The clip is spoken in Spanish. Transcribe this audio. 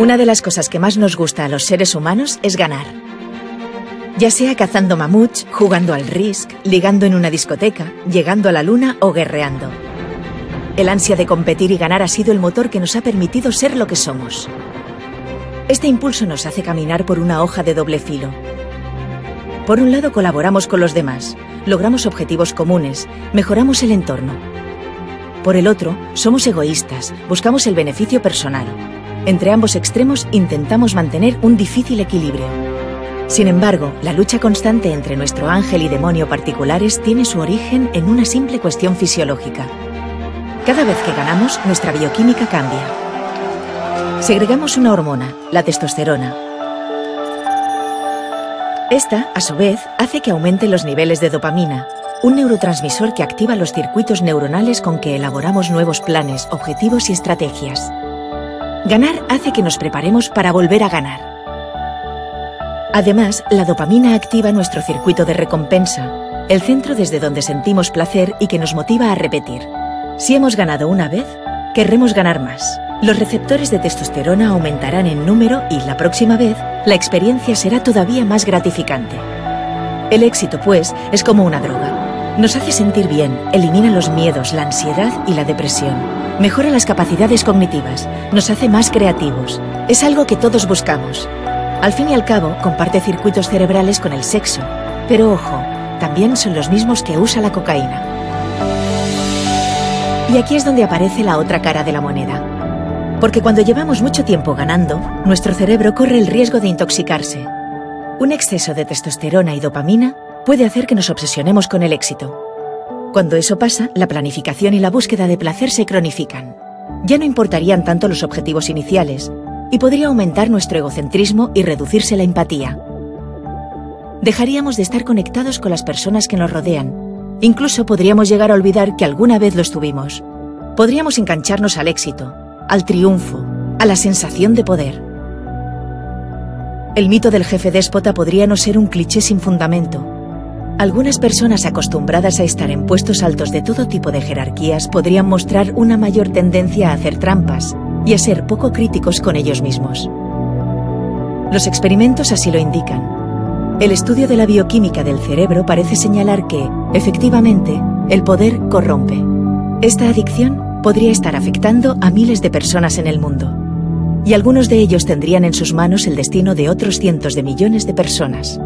Una de las cosas que más nos gusta a los seres humanos es ganar. Ya sea cazando mamuts, jugando al Risk, ligando en una discoteca, llegando a la luna o guerreando. El ansia de competir y ganar ha sido el motor que nos ha permitido ser lo que somos. Este impulso nos hace caminar por una hoja de doble filo. Por un lado colaboramos con los demás, logramos objetivos comunes, mejoramos el entorno. Por el otro, somos egoístas, buscamos el beneficio personal. Entre ambos extremos intentamos mantener un difícil equilibrio. Sin embargo, la lucha constante entre nuestro ángel y demonio particulares tiene su origen en una simple cuestión fisiológica. Cada vez que ganamos, nuestra bioquímica cambia. Segregamos una hormona, la testosterona. Esta, a su vez, hace que aumenten los niveles de dopamina, un neurotransmisor que activa los circuitos neuronales con que elaboramos nuevos planes, objetivos y estrategias. Ganar hace que nos preparemos para volver a ganar. Además, la dopamina activa nuestro circuito de recompensa, el centro desde donde sentimos placer y que nos motiva a repetir. Si hemos ganado una vez, querremos ganar más. Los receptores de testosterona aumentarán en número y la próxima vez la experiencia será todavía más gratificante. El éxito, pues, es como una droga. Nos hace sentir bien, elimina los miedos, la ansiedad y la depresión. Mejora las capacidades cognitivas, nos hace más creativos. Es algo que todos buscamos. Al fin y al cabo, comparte circuitos cerebrales con el sexo. Pero ojo, también son los mismos que usa la cocaína. Y aquí es donde aparece la otra cara de la moneda. Porque cuando llevamos mucho tiempo ganando, nuestro cerebro corre el riesgo de intoxicarse. Un exceso de testosterona y dopamina puede hacer que nos obsesionemos con el éxito. Cuando eso pasa, la planificación y la búsqueda de placer se cronifican. Ya no importarían tanto los objetivos iniciales y podría aumentar nuestro egocentrismo y reducirse la empatía. Dejaríamos de estar conectados con las personas que nos rodean Incluso podríamos llegar a olvidar que alguna vez lo estuvimos. Podríamos engancharnos al éxito, al triunfo, a la sensación de poder. El mito del jefe déspota podría no ser un cliché sin fundamento. Algunas personas acostumbradas a estar en puestos altos de todo tipo de jerarquías podrían mostrar una mayor tendencia a hacer trampas y a ser poco críticos con ellos mismos. Los experimentos así lo indican. El estudio de la bioquímica del cerebro parece señalar que, efectivamente, el poder corrompe. Esta adicción podría estar afectando a miles de personas en el mundo, y algunos de ellos tendrían en sus manos el destino de otros cientos de millones de personas.